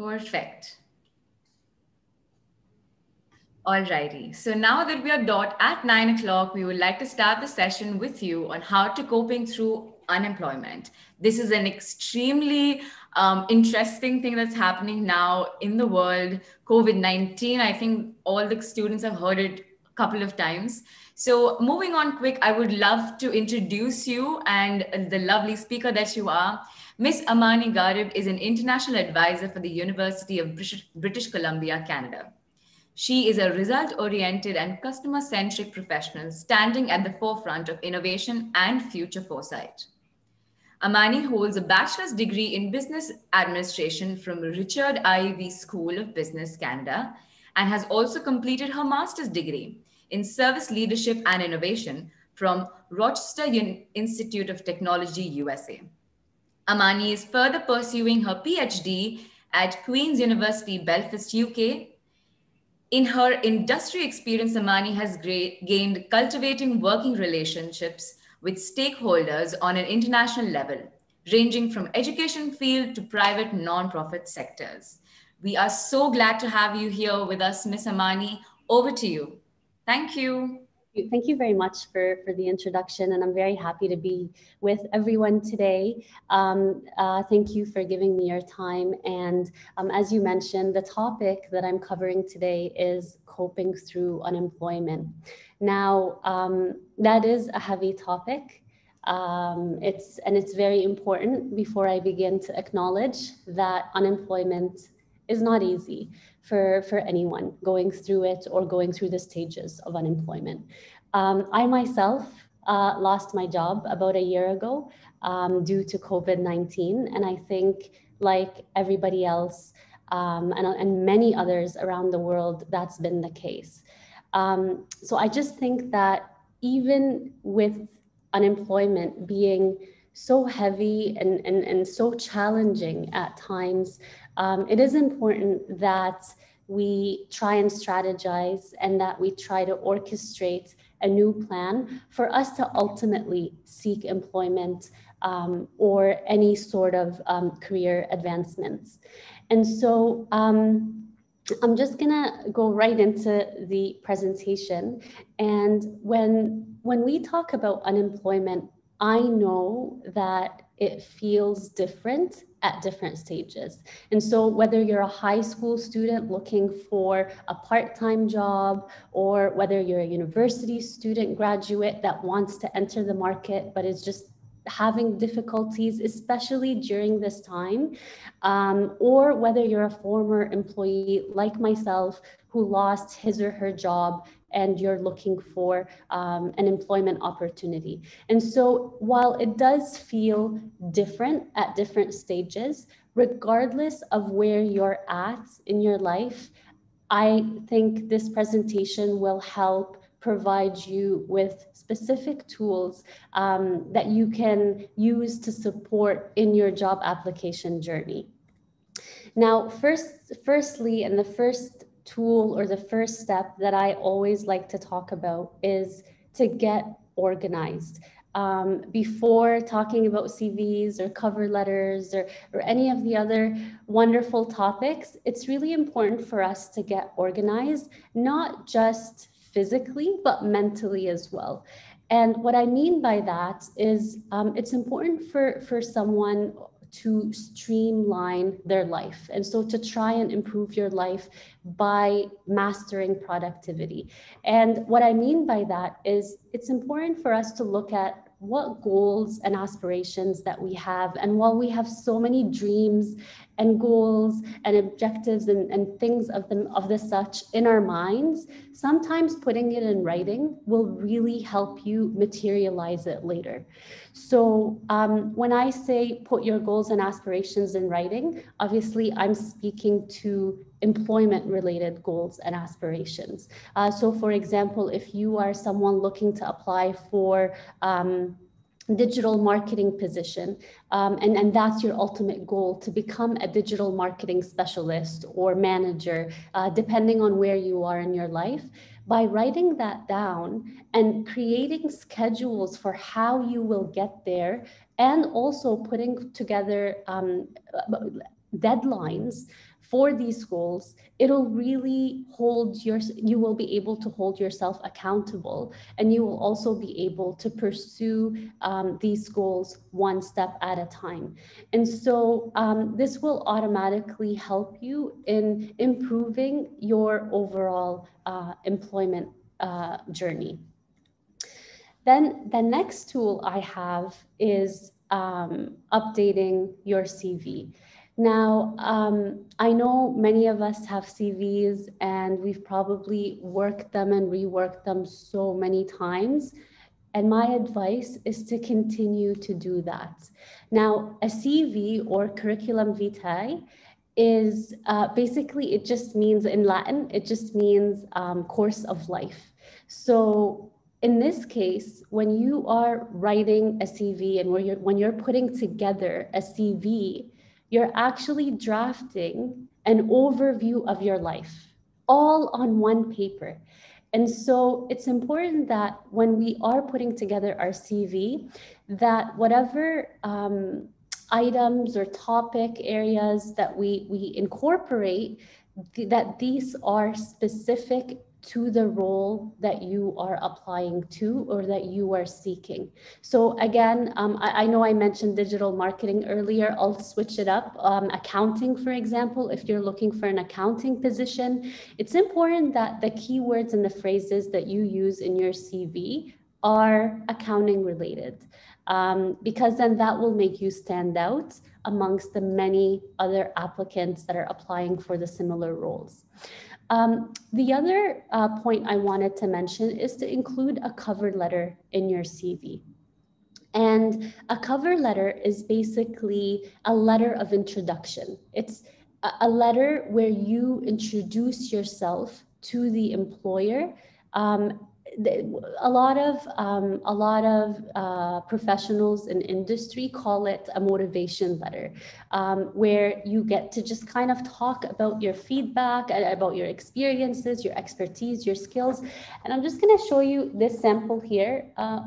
Perfect. Alrighty. So now that we are dot at nine o'clock, we would like to start the session with you on how to coping through unemployment. This is an extremely um, interesting thing that's happening now in the world. COVID 19, I think all the students have heard it a couple of times. So, moving on quick, I would love to introduce you and the lovely speaker that you are. Miss Amani Gharib is an international advisor for the University of British, British Columbia, Canada. She is a result oriented and customer centric professional standing at the forefront of innovation and future foresight. Amani holds a bachelor's degree in business administration from Richard Ivey School of Business, Canada, and has also completed her master's degree in service leadership and innovation from Rochester Institute of Technology, USA. Amani is further pursuing her PhD at Queen's University, Belfast, UK. In her industry experience, Amani has gained cultivating working relationships with stakeholders on an international level, ranging from education field to private nonprofit sectors. We are so glad to have you here with us, Ms. Amani. Over to you. Thank you. Thank you very much for, for the introduction, and I'm very happy to be with everyone today. Um, uh, thank you for giving me your time. And um, as you mentioned, the topic that I'm covering today is coping through unemployment. Now, um, that is a heavy topic. Um, it's and it's very important before I begin to acknowledge that unemployment is not easy for, for anyone going through it or going through the stages of unemployment. Um, I myself uh, lost my job about a year ago um, due to COVID 19. And I think, like everybody else um, and, and many others around the world, that's been the case. Um, so I just think that even with unemployment being so heavy and, and, and so challenging at times, um, it is important that we try and strategize and that we try to orchestrate a new plan for us to ultimately seek employment um, or any sort of um, career advancements. And so um, I'm just gonna go right into the presentation. And when, when we talk about unemployment, I know that it feels different at different stages. And so whether you're a high school student looking for a part-time job or whether you're a university student graduate that wants to enter the market but is just having difficulties, especially during this time, um, or whether you're a former employee like myself who lost his or her job and you're looking for um, an employment opportunity. And so while it does feel different at different stages, regardless of where you're at in your life, I think this presentation will help provide you with specific tools um, that you can use to support in your job application journey. Now, first, firstly, and the first tool or the first step that I always like to talk about is to get organized. Um, before talking about CVs or cover letters or, or any of the other wonderful topics, it's really important for us to get organized, not just physically, but mentally as well. And what I mean by that is um, it's important for, for someone to streamline their life. And so to try and improve your life by mastering productivity. And what I mean by that is it's important for us to look at what goals and aspirations that we have. And while we have so many dreams and goals and objectives and, and things of them of the such in our minds, sometimes putting it in writing will really help you materialize it later. So um, when I say put your goals and aspirations in writing, obviously I'm speaking to employment related goals and aspirations. Uh, so for example, if you are someone looking to apply for um, digital marketing position um, and, and that's your ultimate goal to become a digital marketing specialist or manager uh, depending on where you are in your life by writing that down and creating schedules for how you will get there and also putting together um, deadlines for these goals, it'll really hold your, you will be able to hold yourself accountable and you will also be able to pursue um, these goals one step at a time. And so um, this will automatically help you in improving your overall uh, employment uh, journey. Then the next tool I have is um, updating your CV. Now, um, I know many of us have CVs and we've probably worked them and reworked them so many times. And my advice is to continue to do that. Now, a CV or curriculum vitae is uh, basically, it just means in Latin, it just means um, course of life. So in this case, when you are writing a CV and when you're, when you're putting together a CV, you're actually drafting an overview of your life all on one paper. And so it's important that when we are putting together our CV, that whatever um, items or topic areas that we, we incorporate, th that these are specific to the role that you are applying to or that you are seeking. So again, um, I, I, know I mentioned digital marketing earlier. I'll switch it up. Um, accounting, for example, if you're looking for an accounting position, it's important that the keywords and the phrases that you use in your CV are accounting related. Um, because then that will make you stand out amongst the many other applicants that are applying for the similar roles. Um, the other uh, point I wanted to mention is to include a cover letter in your CV. And a cover letter is basically a letter of introduction. It's a letter where you introduce yourself to the employer um, a lot of um, a lot of uh, professionals in industry call it a motivation letter, um, where you get to just kind of talk about your feedback, about your experiences, your expertise, your skills. And I'm just going to show you this sample here. Uh,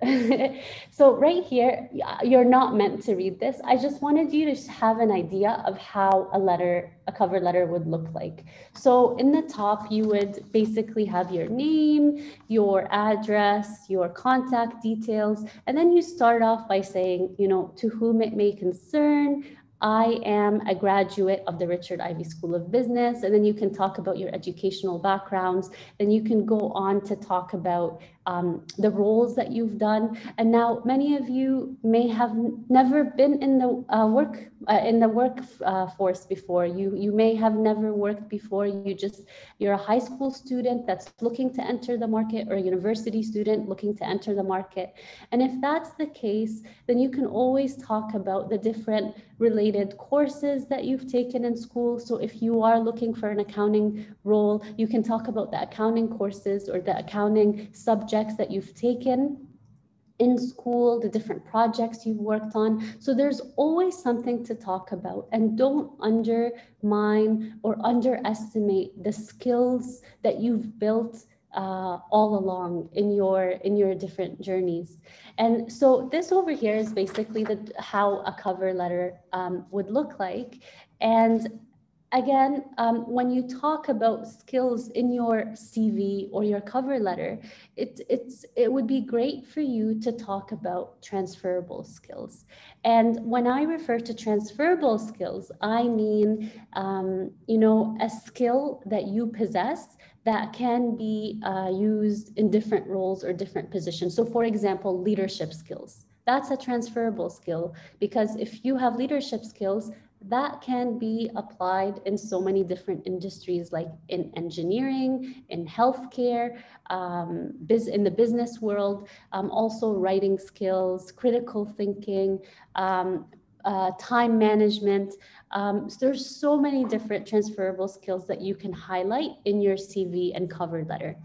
so right here, you're not meant to read this. I just wanted you to have an idea of how a letter, a cover letter would look like. So in the top, you would basically have your name, your address, your contact details, and then you start off by saying, you know, to whom it may concern, I am a graduate of the Richard Ivey School of Business. And then you can talk about your educational backgrounds. Then you can go on to talk about um, the roles that you've done. And now many of you may have never been in the uh, work uh, in the workforce uh, before. You you may have never worked before. You just you're a high school student that's looking to enter the market or a university student looking to enter the market. And if that's the case, then you can always talk about the different related courses that you've taken in school. So if you are looking for an accounting role, you can talk about the accounting courses or the accounting subject subjects that you've taken in school, the different projects you've worked on. So there's always something to talk about and don't undermine or underestimate the skills that you've built uh, all along in your in your different journeys. And so this over here is basically the how a cover letter um, would look like. And again, um, when you talk about skills in your CV or your cover letter, it, it's, it would be great for you to talk about transferable skills. And when I refer to transferable skills, I mean, um, you know, a skill that you possess that can be uh, used in different roles or different positions. So for example, leadership skills. That's a transferable skill because if you have leadership skills, that can be applied in so many different industries like in engineering, in healthcare, um, in the business world, um, also writing skills, critical thinking, um, uh, time management. Um, so there's so many different transferable skills that you can highlight in your CV and cover letter.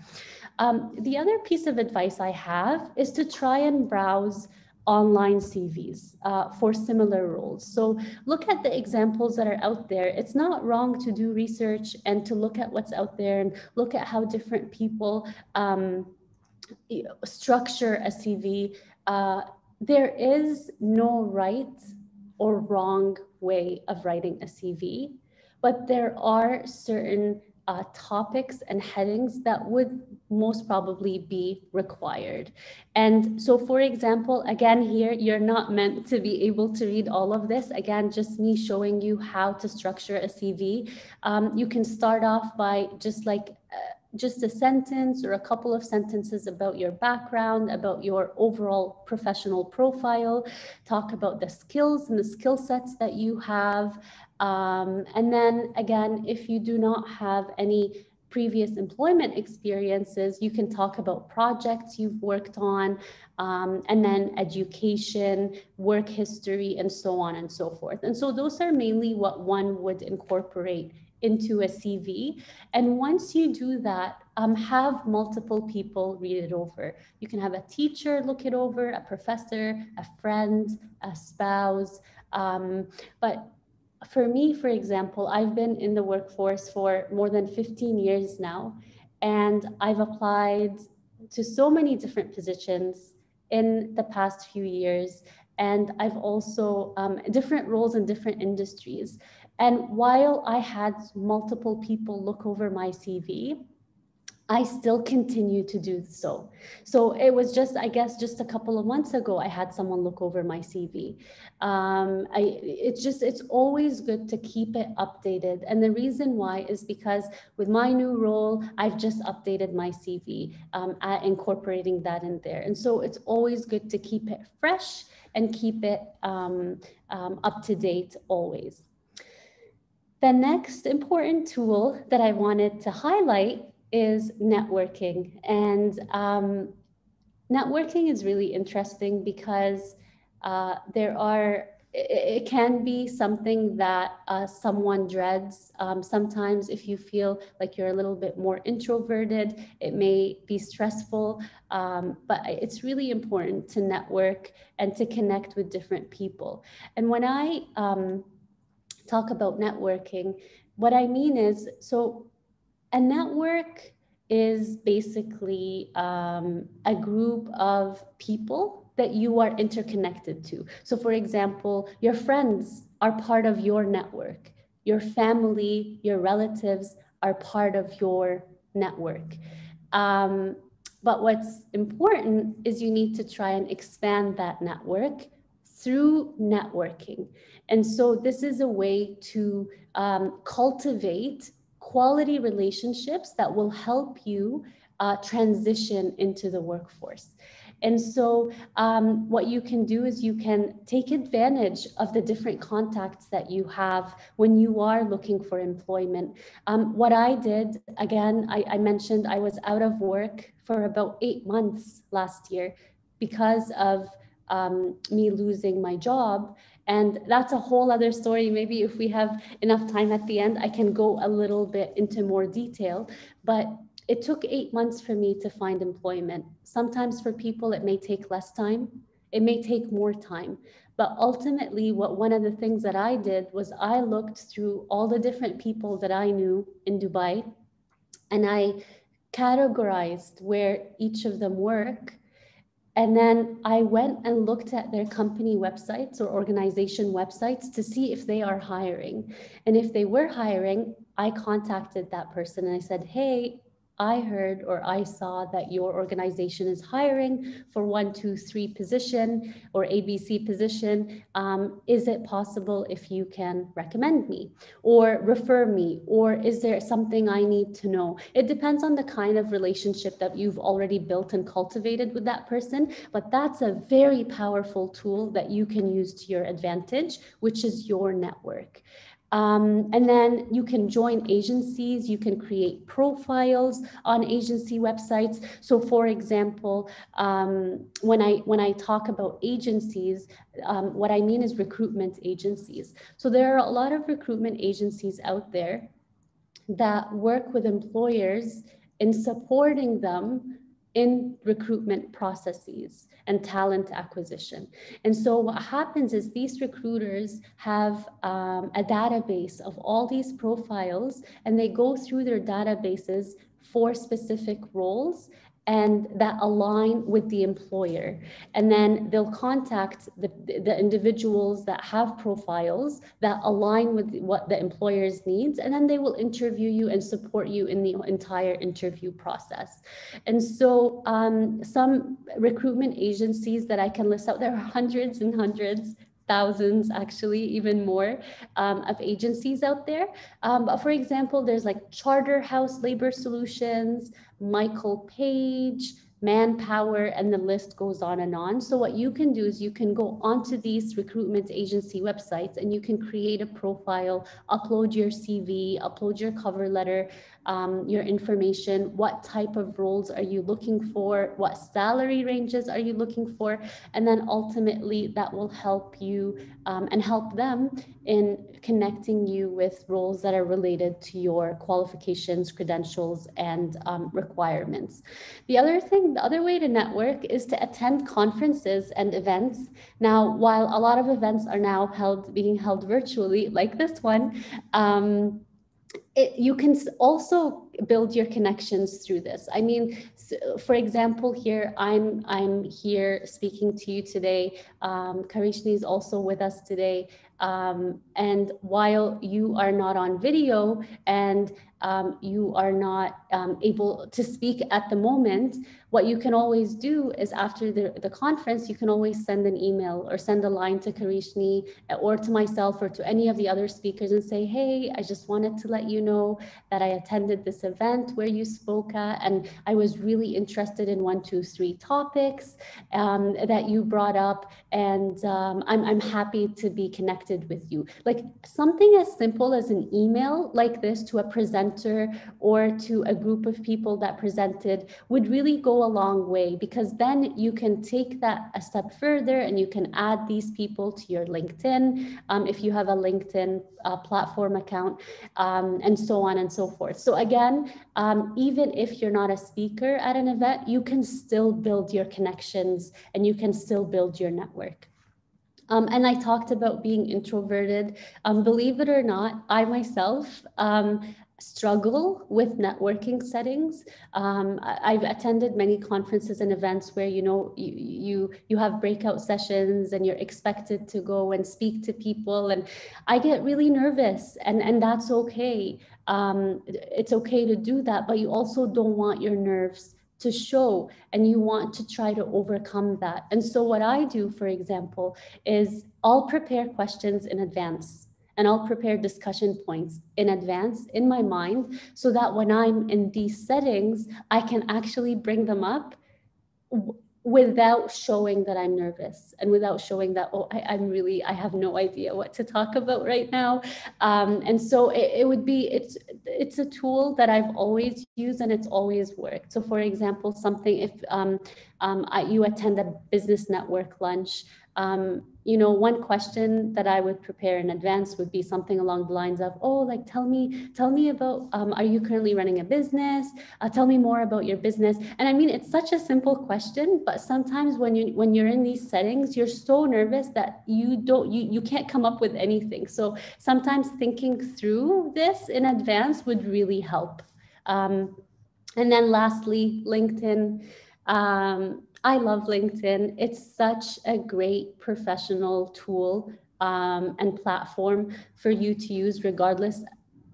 Um, the other piece of advice I have is to try and browse online CVs uh, for similar roles. So look at the examples that are out there. It's not wrong to do research and to look at what's out there and look at how different people um, structure a CV. Uh, there is no right or wrong way of writing a CV. but there are certain uh, topics and headings that would most probably be required. And so, for example, again, here, you're not meant to be able to read all of this. Again, just me showing you how to structure a CV. Um, you can start off by just like uh, just a sentence or a couple of sentences about your background, about your overall professional profile, talk about the skills and the skill sets that you have, um, and then again, if you do not have any previous employment experiences, you can talk about projects you've worked on, um, and then education, work history, and so on and so forth. And so those are mainly what one would incorporate into a CV. And once you do that, um, have multiple people read it over. You can have a teacher look it over, a professor, a friend, a spouse. Um, but for me, for example, I've been in the workforce for more than 15 years now, and I've applied to so many different positions in the past few years. And I've also um, different roles in different industries. And while I had multiple people look over my CV, I still continue to do so. So it was just, I guess, just a couple of months ago, I had someone look over my CV. Um, I, it's just, it's always good to keep it updated. And the reason why is because with my new role, I've just updated my CV, um, incorporating that in there. And so it's always good to keep it fresh and keep it um, um up to date always. The next important tool that I wanted to highlight is networking. And um, networking is really interesting because uh, there are, it, can be something that uh, someone dreads. Um, sometimes, if you feel like you're a little bit more introverted, it may be stressful. Um, but it's really important to network and to connect with different people. And when I um, talk about networking, what I mean is so a network is basically um, a group of people that you are interconnected to. So, for example, your friends are part of your network, your family, your relatives are part of your network. Um, but what's important is you need to try and expand that network through networking. And so, this is a way to um, cultivate quality relationships that will help you uh, transition into the workforce. And so, um, what you can do is you can take advantage of the different contacts that you have when you are looking for employment. Um, what I did, again, I, I mentioned I was out of work for about eight months last year because of um, me losing my job. And that's a whole other story. Maybe if we have enough time at the end, I can go a little bit into more detail. But it took eight months for me to find employment. Sometimes for people, it may take less time, it may take more time. But ultimately, what one of the things that I did was I looked through all the different people that I knew in Dubai and I categorized where each of them work and then I went and looked at their company websites or organization websites to see if they are hiring. And if they were hiring, I contacted that person and I said, Hey, I heard or I saw that your organization is hiring for one, two, three position or ABC position. Um, is it possible if you can recommend me or refer me? Or is there something I need to know? It depends on the kind of relationship that you've already built and cultivated with that person. But that's a very powerful tool that you can use to your advantage, which is your network. Um, and then you can join agencies, you can create profiles on agency websites. So for example, um, when, I, when I talk about agencies, um, what I mean is recruitment agencies. So there are a lot of recruitment agencies out there that work with employers in supporting them in recruitment processes and talent acquisition. And so what happens is these recruiters have um, a database of all these profiles and they go through their databases for specific roles and that align with the employer. And then they'll contact the, the individuals that have profiles that align with what the employer's needs. And then they will interview you and support you in the entire interview process. And so um, some recruitment agencies that I can list out, there are hundreds and hundreds thousands actually even more um, of agencies out there. Um, but for example there's like Charterhouse labor solutions michael page manpower and the list goes on and on. So what you can do is you can go onto these recruitment agency websites and you can create a profile upload your cv upload your cover letter um, your information, what type of roles are you looking for, what salary ranges are you looking for, and then ultimately that will help you um, and help them in connecting you with roles that are related to your qualifications, credentials, and um, requirements. The other thing, the other way to network is to attend conferences and events. Now, while a lot of events are now held being held virtually, like this one, um, it, you can also build your connections through this. I mean, so for example, here I'm I'm here speaking to you today. Um, Karishni is also with us today. Um, and while you are not on video and um, you are not um, able to speak at the moment, what you can always do is after the, the conference, you can always send an email or send a line to Karishni or to myself or to any of the other speakers and say, hey, I just wanted to let you know that I attended this event where you spoke at, and I was really interested in one, two, three topics um, that you brought up, and um, I'm, I'm happy to be connected with you. Like something as simple as an email like this to a presenter or to a group of people that presented would really go a long way because then you can take that a step further and you can add these people to your LinkedIn um, if you have a LinkedIn uh, platform account um, and so on and so forth. So again, um, even if you're not a speaker at an event, you can still build your connections and you can still build your network. Um, and I talked about being introverted. Um, believe it or not, I myself um, struggle with networking settings. Um, I've attended many conferences and events where you know you, you you have breakout sessions and you're expected to go and speak to people, and I get really nervous, and and that's okay. Um, it's okay to do that, but you also don't want your nerves to show and you want to try to overcome that. And so what I do, for example, is I'll prepare questions in advance and I'll prepare discussion points in advance in my mind so that when I'm in these settings, I can actually bring them up without showing that I'm nervous and without showing that, oh, I, am really, I have no idea what to talk about right now. Um, and so it, it, would be, it's, it's a tool that I've always used and it's always worked. So for example, something if um, um, I, you attend a business network lunch, um, you know, one question that I would prepare in advance would be something along the lines of, oh, like, tell me, tell me about, um, are you currently running a business? Uh, tell me more about your business. And I mean, it's such a simple question, but sometimes when you, when you're in these settings, you're so nervous that you don't, you, you can't come up with anything. So sometimes thinking through this in advance would really help. Um, and then lastly, LinkedIn. Um, I love LinkedIn. It's such a great professional tool um, and platform for you to use, regardless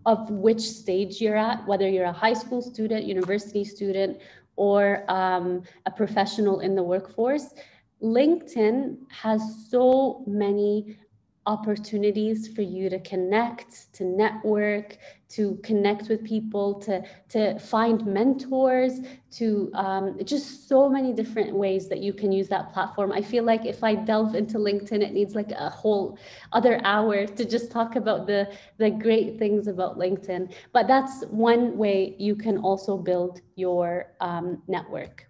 of which stage you're at, whether you're a high school student, university student, or um, a professional in the workforce. LinkedIn has so many opportunities for you to connect, to network, to connect with people, to, to find mentors, to um, just so many different ways that you can use that platform. I feel like if I delve into LinkedIn, it needs like a whole other hour to just talk about the, the great things about LinkedIn. But that's one way you can also build your um, network.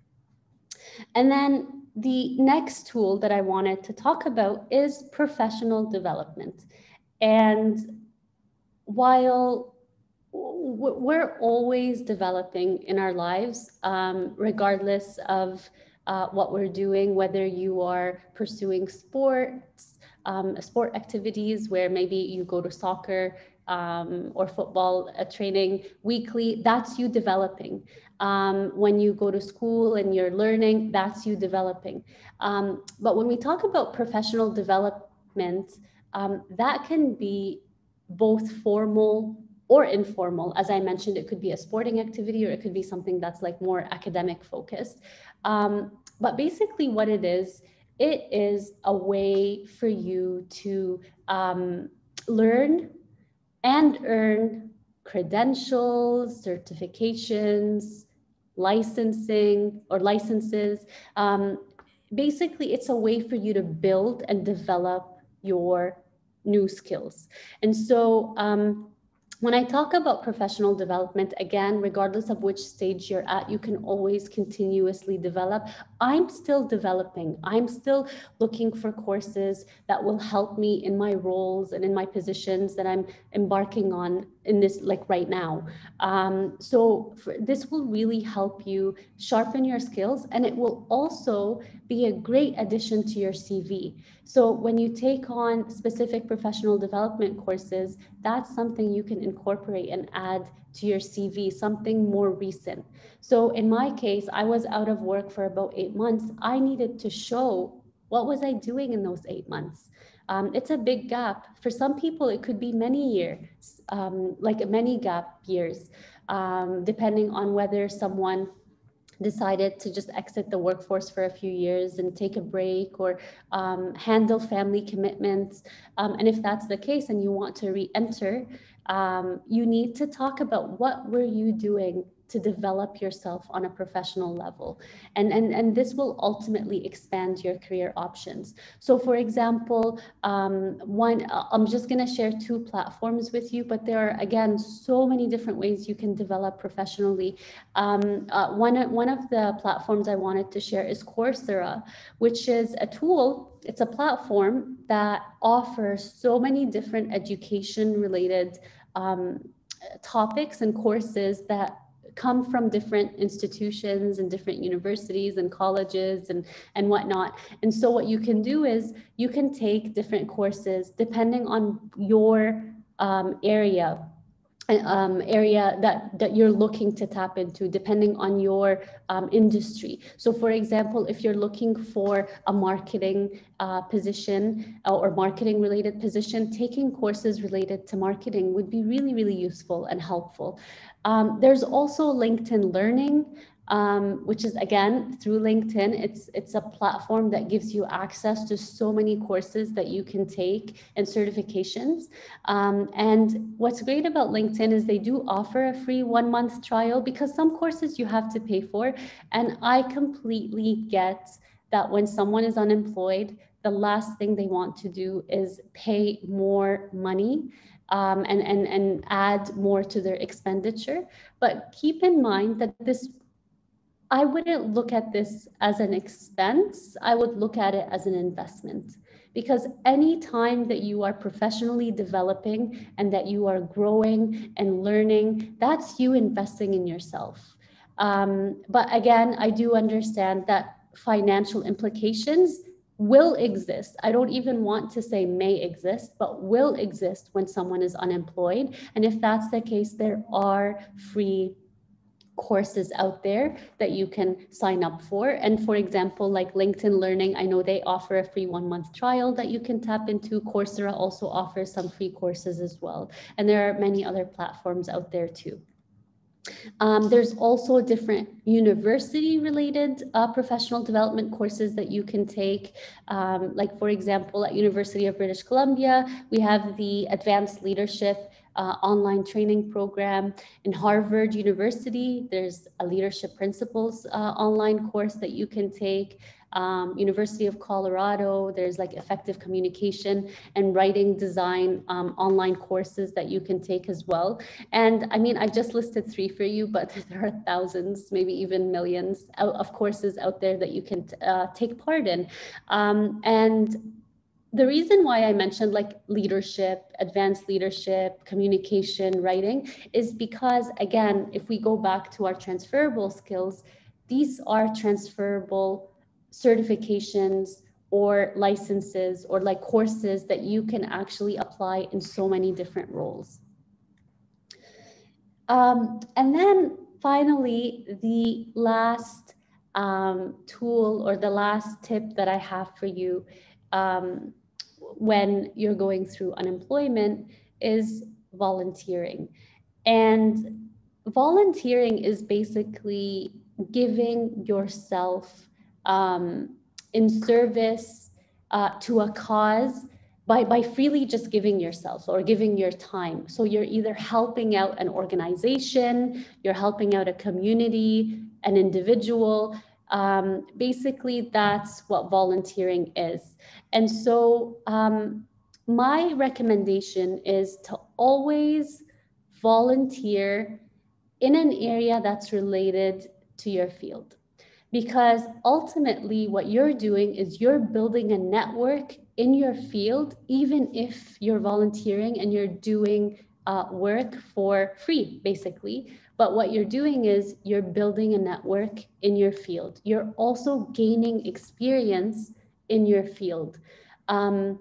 And then the next tool that I wanted to talk about is professional development. And while we're always developing in our lives, um, regardless of uh, what we're doing, whether you are pursuing sports, um, sport activities where maybe you go to soccer um, or football uh, training weekly, that's you developing. Um, when you go to school and you're learning, that's you developing. Um, but when we talk about professional development, um, that can be both formal or informal. As I mentioned, it could be a sporting activity or it could be something that's like more academic focused. Um, but basically, what it is, it is a way for you to um, learn and earn credentials, certifications, licensing or licenses. Um, basically, it's a way for you to build and develop your new skills. And so um, when I talk about professional development, again, regardless of which stage you're at, you can always continuously develop. I'm still developing. I'm still looking for courses that will help me in my roles and in my positions that I'm embarking on in this, like right now. Um, so for, this will really help you sharpen your skills and it will also be a great addition to your CV. So when you take on specific professional development courses, that's something you can incorporate and add to your CV, something more recent. So in my case, I was out of work for about eight months. I needed to show what was I doing in those eight months. Um, it's a big gap. For some people, it could be many years, um, like many gap years, um, depending on whether someone decided to just exit the workforce for a few years and take a break or um, handle family commitments. Um, and if that's the case and you want to re-enter, um, you need to talk about what were you doing to develop yourself on a professional level. And, and, and this will ultimately expand your career options. So for example, um, one, uh, I'm just gonna share two platforms with you, but there are, again, so many different ways you can develop professionally. Um, uh, one, one of the platforms I wanted to share is Coursera, which is a tool it's a platform that offers so many different education related um, topics and courses that come from different institutions and different universities and colleges and, and whatnot. And so what you can do is you can take different courses depending on your um, area um, area that, that you're looking to tap into depending on your um, industry. So for example, if you're looking for a marketing uh, position uh, or marketing related position, taking courses related to marketing would be really, really useful and helpful. Um, there's also LinkedIn Learning, um, which is again through LinkedIn. It's it's a platform that gives you access to so many courses that you can take and certifications. Um, and what's great about LinkedIn is they do offer a free one month trial because some courses you have to pay for. And I completely get that when someone is unemployed, the last thing they want to do is pay more money um, and, and, and add more to their expenditure. But keep in mind that this, I wouldn't look at this as an expense. I would look at it as an investment because any time that you are professionally developing and that you are growing and learning, that's you investing in yourself. Um, but again, I do understand that financial implications will exist. I don't even want to say may exist, but will exist when someone is unemployed. And if that's the case, there are free courses out there that you can sign up for. And for example, like LinkedIn Learning, I know they offer a free one month trial that you can tap into. Coursera also offers some free courses as well. And there are many other platforms out there too. Um, there's also different university related uh, professional development courses that you can take. Um, like for example, at University of British Columbia, we have the Advanced Leadership uh, online training program. In Harvard University, there's a leadership principles uh, online course that you can take um, University of Colorado, there's like effective communication and writing design um, online courses that you can take as well. And I mean, I just listed three for you, but there are thousands, maybe even millions of courses out there that you can uh, take part in. Um, and the reason why I mentioned like leadership, advanced leadership, communication, writing is because, again, if we go back to our transferable skills, these are transferable certifications or licenses or like courses that you can actually apply in so many different roles. Um, and then finally, the last um, tool or the last tip that I have for you um, when you're going through unemployment is volunteering. And volunteering is basically giving yourself um, in service uh, to a cause by, by freely just giving yourself or giving your time. So you're either helping out an organization, you're helping out a community, an individual. Um, basically, that's what volunteering is. And so, um, my recommendation is to always volunteer in an area that's related to your field. Because ultimately, what you're doing is you're building a network in your field, even if you're volunteering and you're doing uh, work for free, basically. But what you're doing is you're building a network in your field. You're also gaining experience in your field. Um,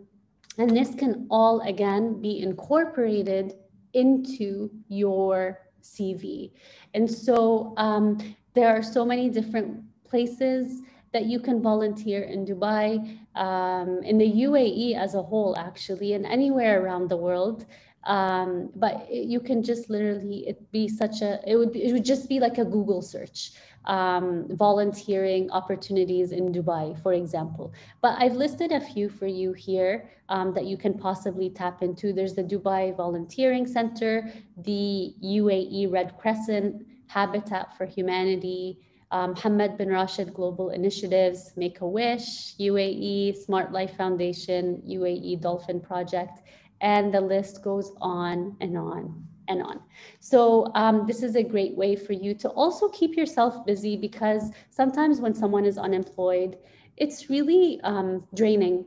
and this can all, again, be incorporated into your CV. And so um, there are so many different places that you can volunteer in Dubai, um, in the UAE as a whole, actually, and anywhere around the world. Um, but you can just literally it be such a it would be, it would just be like a Google search um, volunteering opportunities in Dubai, for example. But I've listed a few for you here um, that you can possibly tap into. There's the Dubai Volunteering Center, the UAE Red Crescent, Habitat for Humanity, um, bin Rashid Global Initiatives, Make a Wish, UAE Smart Life Foundation, UAE Dolphin Project, and the list goes on and on and on. So um, this is a great way for you to also keep yourself busy because sometimes when someone is unemployed, it's really um, draining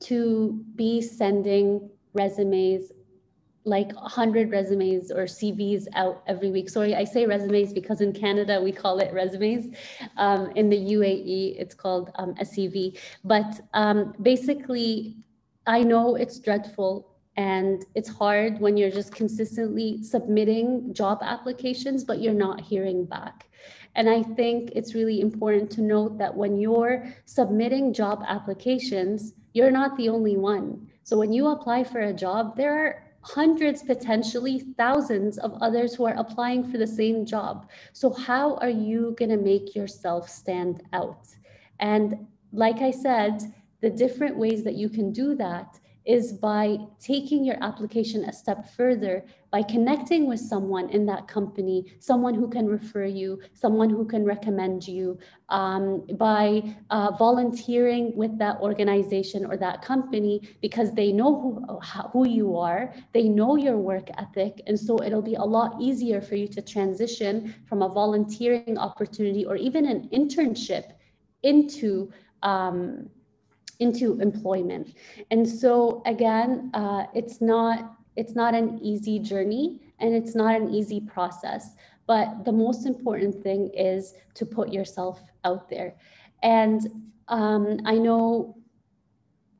to be sending resumes like 100 resumes or CVs out every week. Sorry, I say resumes because in Canada we call it resumes. Um, in the UAE, it's called um, a CV. But um, basically, I know it's dreadful and it's hard when you're just consistently submitting job applications, but you're not hearing back. And I think it's really important to note that when you're submitting job applications, you're not the only one. So when you apply for a job, there are hundreds, potentially thousands of others who are applying for the same job. So, how are you going to make yourself stand out? And like I said, the different ways that you can do that is by taking your application a step further by connecting with someone in that company, someone who can refer you, someone who can recommend you, um, by uh, volunteering with that organization or that company because they know who, who you are, they know your work ethic, and so it'll be a lot easier for you to transition from a volunteering opportunity or even an internship into um, into employment. And so again, uh, it's not it's not an easy journey and it's not an easy process. But the most important thing is to put yourself out there. And um, I know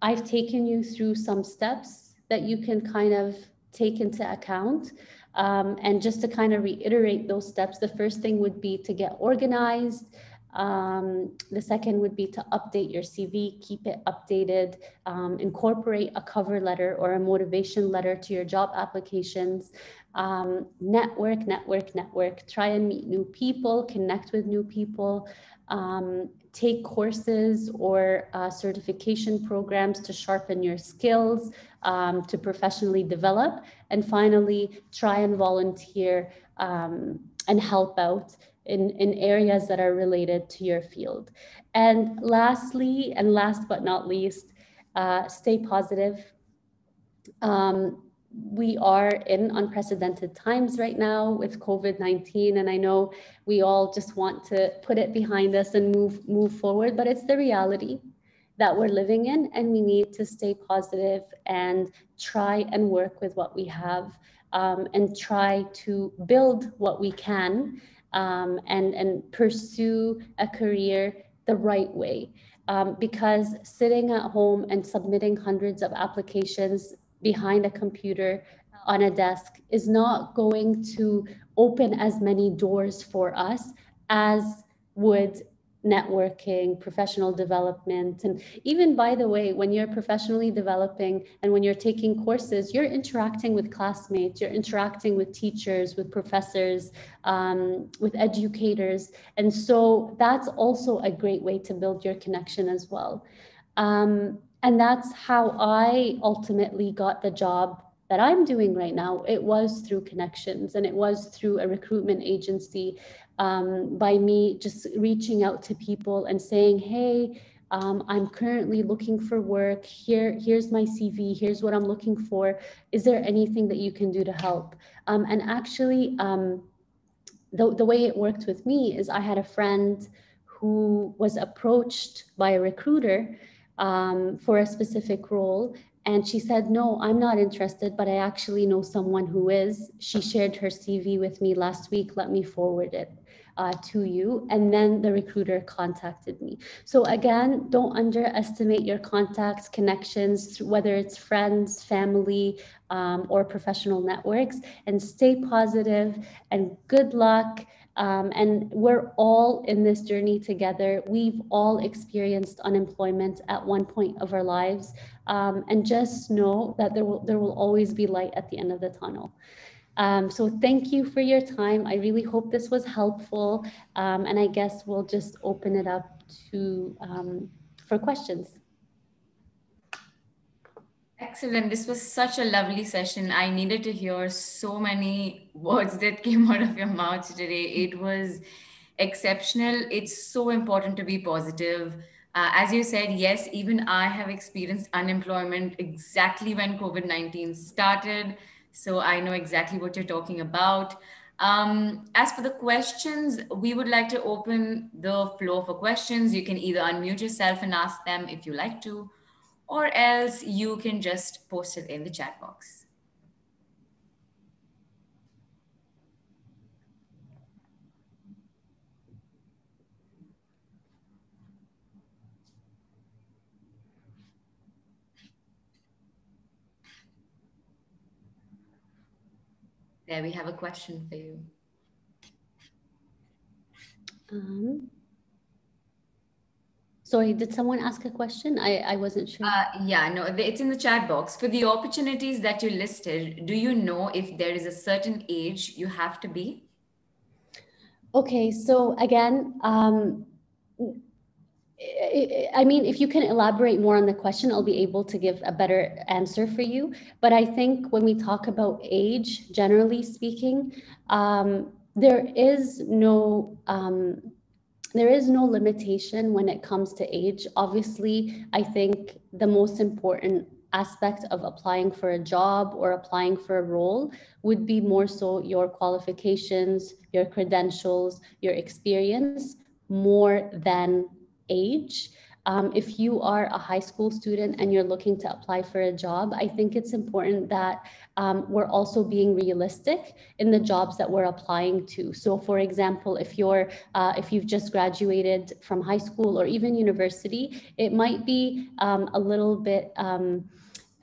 I've taken you through some steps that you can kind of take into account. Um, and just to kind of reiterate those steps, the first thing would be to get organized, um, the second would be to update your CV, keep it updated, um, incorporate a cover letter or a motivation letter to your job applications. Um, network, network, network. Try and meet new people, connect with new people, um, take courses or uh, certification programs to sharpen your skills, um, to professionally develop. And finally, try and volunteer um, and help out in, in areas that are related to your field. And lastly, and last but not least, uh, stay positive. Um, we are in unprecedented times right now with COVID-19 and I know we all just want to put it behind us and move move forward but it's the reality that we're living in and we need to stay positive and try and work with what we have um, and try to build what we can um, and, and pursue a career the right way. Um, because sitting at home and submitting hundreds of applications behind a computer on a desk is not going to open as many doors for us as would networking, professional development. And even by the way, when you're professionally developing and when you're taking courses, you're interacting with classmates, you're interacting with teachers, with professors, um, with educators. And so that's also a great way to build your connection as well. Um, and that's how I ultimately got the job that I'm doing right now, it was through connections and it was through a recruitment agency um, by me just reaching out to people and saying, hey, um, I'm currently looking for work. Here, here's my CV. Here's what I'm looking for. Is there anything that you can do to help? Um, and actually, um, the, the way it worked with me is I had a friend who was approached by a recruiter um, for a specific role. And she said, No, I'm not interested, but I actually know someone who is. She shared her CV with me last week. Let me forward it uh, to you. And then the recruiter contacted me. So, again, don't underestimate your contacts, connections, whether it's friends, family, um, or professional networks, and stay positive and good luck. Um, and we're all in this journey together. We've all experienced unemployment at one point of our lives. Um, and just know that there will, there will always be light at the end of the tunnel. Um, so thank you for your time. I really hope this was helpful. Um, and I guess we'll just open it up to um, for questions. Excellent. This was such a lovely session. I needed to hear so many words that came out of your mouth today. It was exceptional. It's so important to be positive. Uh, as you said, yes, even I have experienced unemployment exactly when COVID 19 started. So I know exactly what you're talking about. Um, as for the questions, we would like to open the floor for questions. You can either unmute yourself and ask them if you like to, or else you can just post it in the chat box. There, we have a question for you. Um, sorry, did someone ask a question? I, I wasn't sure. Uh, yeah, no, it's in the chat box. For the opportunities that you listed, do you know if there is a certain age you have to be? Okay, so again, um, I mean, if you can elaborate more on the question, I'll be able to give a better answer for you. But I think when we talk about age, generally speaking, um, there is no um, there is no limitation when it comes to age. Obviously, I think the most important aspect of applying for a job or applying for a role would be more so your qualifications, your credentials, your experience, more than age. Um, if you are a high school student and you're looking to apply for a job, I think it's important that um, we're also being realistic in the jobs that we're applying to. So, for example, if you're uh, if you've just graduated from high school or even university, it might be um, a little bit. Um,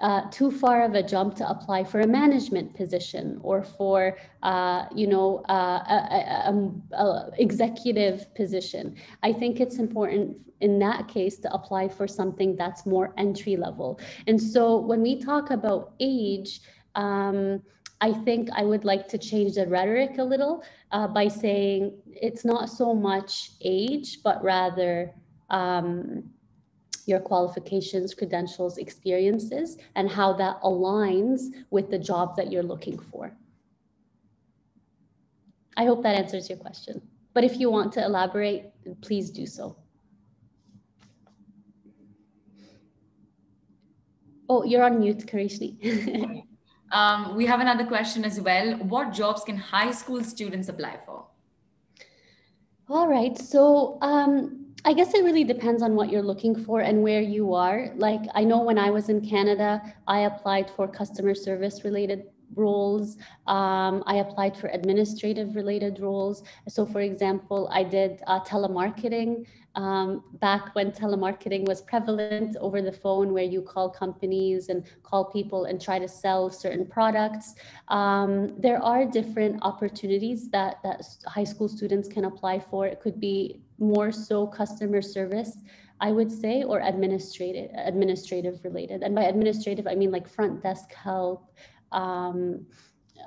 uh, too far of a jump to apply for a management position or for uh, you know uh, a, a, a, executive position i think it's important in that case to apply for something that's more entry level and so when we talk about age um, I think I would like to change the rhetoric a little uh, by saying it's not so much age, but rather um, your qualifications, credentials, experiences, and how that aligns with the job that you're looking for. I hope that answers your question. But if you want to elaborate, please do so. Oh, you're on mute, Karishni. um, we have another question as well. What jobs can high school students apply for? All right. So um, I guess it really depends on what you're looking for and where you are. Like I know when I was in Canada, I applied for customer service related roles. Um, I applied for administrative related roles. So, for example, I did uh, telemarketing um, back when telemarketing was prevalent over the phone, where you call companies and call people and try to sell certain products. Um, there are different opportunities that, that high school students can apply for. It could be more so customer service. I would say, or administrative, administrative related. And by administrative, I mean like front desk help, um,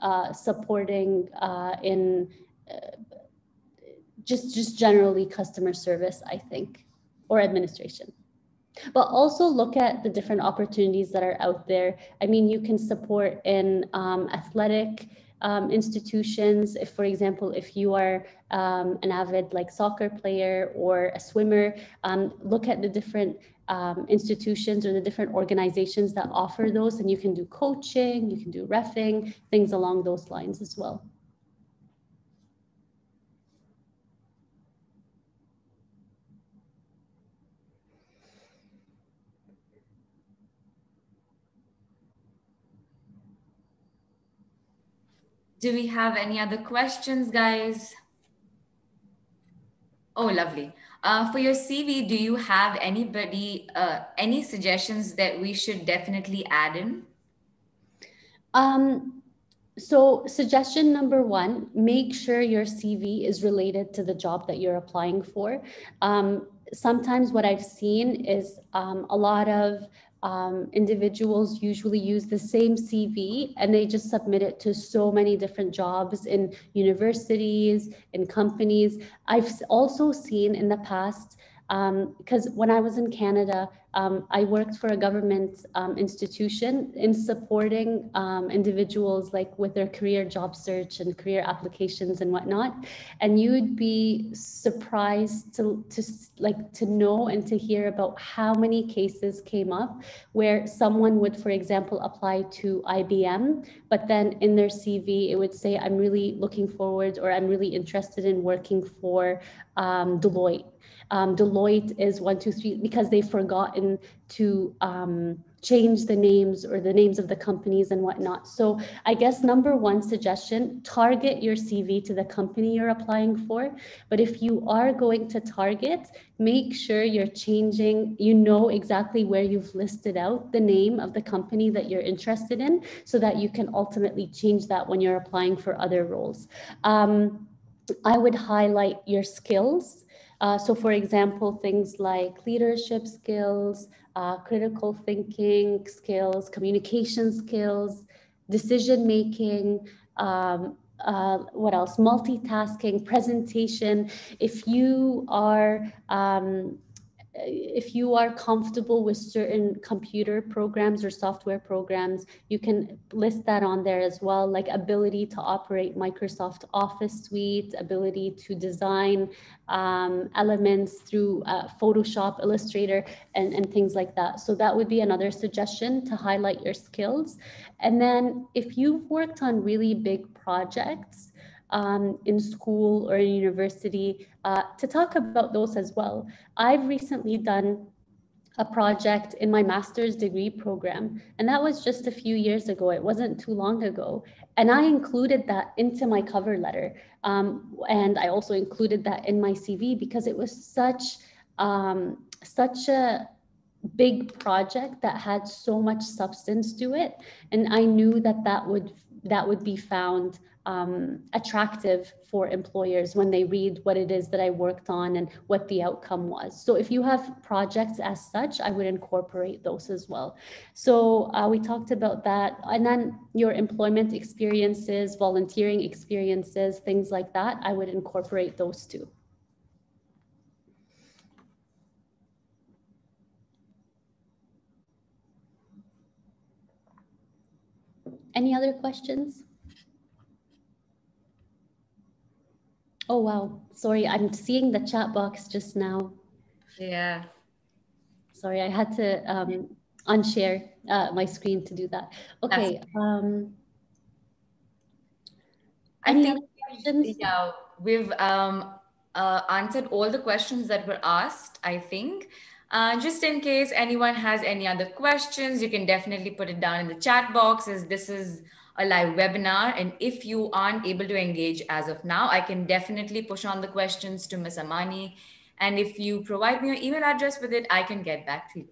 uh, supporting uh, in uh, just just generally customer service, I think, or administration. But also look at the different opportunities that are out there. I mean, you can support in um, athletic um, institutions. If, for example, if you are um, an avid like soccer player or a swimmer, um, look at the different um, institutions or the different organizations that offer those, and you can do coaching, you can do refing, things along those lines as well. Do we have any other questions, guys? Oh, lovely. Uh, for your CV, do you have anybody, uh, any suggestions that we should definitely add in? Um, so suggestion number one, make sure your CV is related to the job that you're applying for. Um, sometimes what I've seen is um, a lot of um, individuals usually use the same CV and they just submit it to so many different jobs in universities, in companies. I've also seen in the past because um, when I was in Canada, um, I worked for a government um, institution in supporting um, individuals like with their career job search and career applications and whatnot. And you'd be surprised to, to like to know and to hear about how many cases came up where someone would, for example, apply to IBM, but then in their CV, it would say, I'm really looking forward or I'm really interested in working for um, Deloitte um, Deloitte is one, two, three, because they've forgotten to um, change the names or the names of the companies and whatnot. So I guess number one suggestion, target your CV to the company you're applying for. But if you are going to target, make sure you're changing, you know exactly where you've listed out the name of the company that you're interested in so that you can ultimately change that when you're applying for other roles. Um, I would highlight your skills. Uh, so for example, things like leadership skills, uh, critical thinking skills, communication skills, decision making, um, uh, what else? Multitasking, presentation. If you are um, if you are comfortable with certain computer programs or software programs, you can list that on there as well, like ability to operate Microsoft Office Suite, ability to design um, elements through uh, Photoshop, Illustrator, and, and things like that. So that would be another suggestion to highlight your skills. And then if you've worked on really big projects, um, in school or in university uh, to talk about those as well. I've recently done a project in my master's degree program, and that was just a few years ago. It wasn't too long ago. And I included that into my cover letter. Um, and I also included that in my CV because it was such, um, such a, big project that had so much substance to it and i knew that that would that would be found um, attractive for employers when they read what it is that I worked on and what the outcome was. So if you have projects as such, I would incorporate those as well. So uh, we talked about that. And then your employment experiences, volunteering experiences, things like that, I would incorporate those too. Any other questions? Oh, wow. Sorry, I'm seeing the chat box just now. Yeah. Sorry, I had to um, unshare uh, my screen to do that. Okay. Um, I think yeah, we've um, uh, answered all the questions that were asked, I think. Uh, just in case anyone has any other questions, you can definitely put it down in the chat box as this is a live webinar. And if you aren't able to engage as of now, I can definitely push on the questions to Ms. Amani. And if you provide me your email address with it, I can get back to you.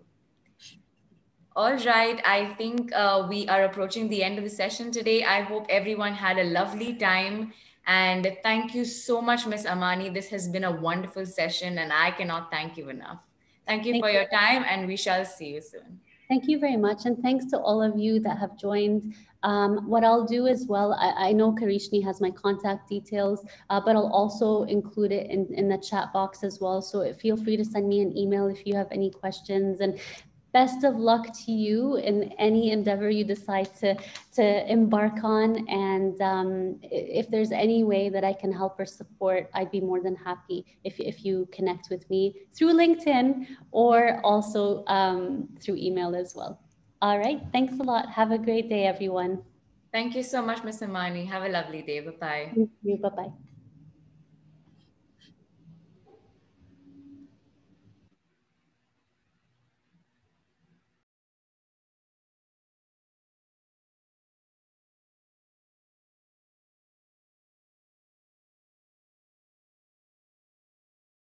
All right, I think uh, we are approaching the end of the session today. I hope everyone had a lovely time. And thank you so much, Ms. Amani. This has been a wonderful session, and I cannot thank you enough. Thank you thank for you. your time, and we shall see you soon. Thank you very much. And thanks to all of you that have joined. Um, what I'll do as well, I, I, know Karishni has my contact details, uh, but I'll also include it in, in the chat box as well. So feel free to send me an email if you have any questions. And best of luck to you in any endeavor you decide to, to embark on. And um, if there's any way that I can help or support, I'd be more than happy if, if you connect with me through LinkedIn or also um, through email as well. All right. Thanks a lot. Have a great day, everyone. Thank you so much, Ms. Amani. Have a lovely day. Bye-bye. Thank you. Bye-bye.